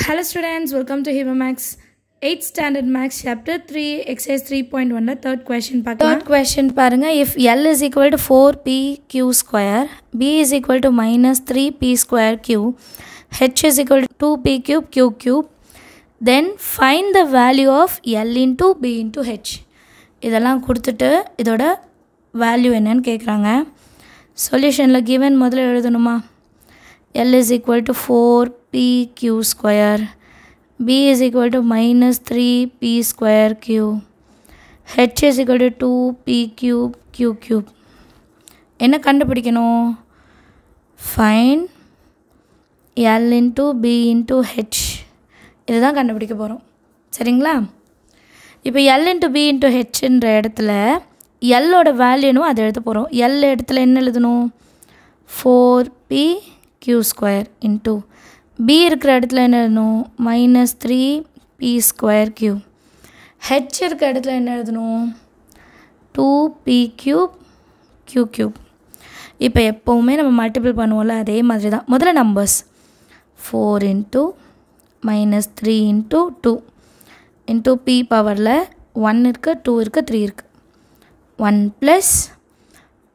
Hello students welcome to Hima maths eight standard maths chapter three exercise three point ஒன்ல third question பார்க்க third question பாருங்கள் if L is equal to four P Q square P is equal to minus three P square Q H is equal to two P cube Q cube then find the value of L in into P in into H இதெல்லாம் கொடுத்துட்டு இதோட value என்னன்னு கேட்குறாங்க சொல்யூஷனில் given முதல்ல எழுதணுமா L is equal to 4pq square, B is equal to minus 3p square q. h is equal to 2p cube q cube. என்ன கண்டுபிடிக்கணும்? Find L into P into H இதுதான் கண்டுபிடிக்க போகிறோம் சரிங்களா? இப்போ எல் இன்ட்டு பி இன்ட்டு ஹெச்ன்ற இடத்துல எல்லோட வேல்யூனும் அதை எழுத போகிறோம் எல் இடத்துல என்ன எழுதணும்? Four P Q square into P இருக்கிற இடத்துல என்ன எழுதணும்? Minus three P square Q H இருக்க இடத்துல என்ன எழுதணும்? Two P cube Q cube இப்போ எப்போவுமே நம்ம மல்டிபிள் பண்ணுவோம்ல அதே மாதிரி தான் முதல்ல numbers four into minus three into two into P பவரில் ஒன் இருக்குது டூ இருக்குது த்ரீ இருக்குது one plus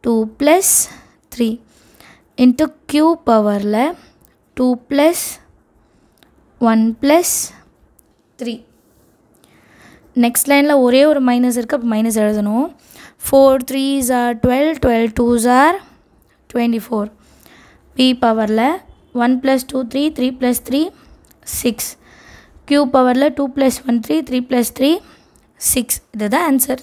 two plus three into Q பவரில் two plus one plus three next லைனில் ஒரே ஒரு மைனஸ் இருக்குது அப்போ மைனஸ் எழுதணும். Four three are twelve twelve twos are twenty four P பவரில் one plus two three three plus three six Q பவரில் two plus one three three plus three six இதுதான் answer